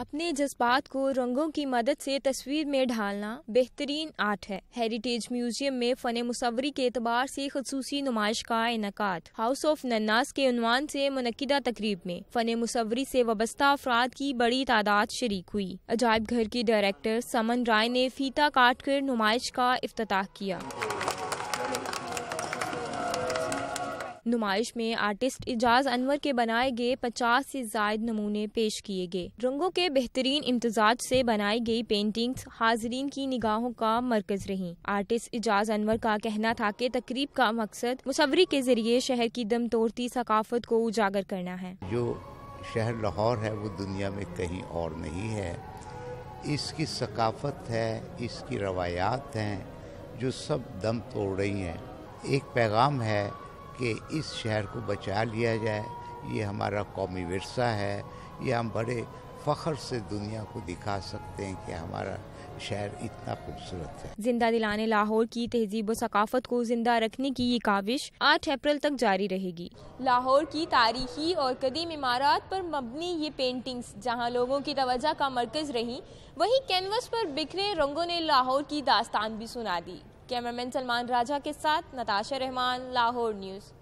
اپنے جذبات کو رنگوں کی مدد سے تصویر میں ڈھالنا بہترین آرٹ ہے۔ ہیریٹیج میوزیم میں فن مصوری کے اعتبار سے خصوصی نمائش کا انعقاد۔ ہاؤس آف نناس کے عنوان سے منعقدہ تقریب میں فن مصوری سے وابستہ افراد کی بڑی تعداد شریک ہوئی۔ عجائب گھر کی ڈائریکٹر سمن رائے نے فیتا کاٹ کر نمائش کا افتتاح کیا۔ نمائش میں آرٹسٹ اجاز انور کے بنائے گئے پچاس سے زائد نمونے پیش کیے گئے۔ رنگوں کے بہترین امتزاج سے بنائی گئی پینٹنگز حاضرین کی نگاہوں کا مرکز رہیں۔ آرٹسٹ اجاز انور کا کہنا تھا کہ تقریب کا مقصد مصوری کے ذریعے شہر کی دم توڑتی ثقافت کو اجاگر کرنا ہے۔ جو شہر لاہور ہے، وہ دنیا میں کہیں اور نہیں ہے۔ اس کی ثقافت ہے، اس کی روایات ہیں جو سب دم توڑ رہی ہیں۔ ایک پیغام ہے کہ اس شہر کو بچا لیا جائے۔ یہ ہمارا قومی ورثہ ہے۔ یہ ہم بڑے فخر سے دنیا کو دکھا سکتے ہیں کہ ہمارا شہر اتنا خوبصورت ہے۔ زندہ دلانے لاہور کی تہذیب و ثقافت کو زندہ رکھنے کی یہ کاوش آٹھ اپریل تک جاری رہے گی۔ لاہور کی تاریخی اور قدیم عمارات پر مبنی یہ پینٹنگز جہاں لوگوں کی توجہ کا مرکز رہی وہی کینوس پر بکھرے رنگوں نے لاہور کی داستان بھی سنا دی۔ کیمرمین سلمان راجہ کے ساتھ نتاشا رحمان لاہور نیوز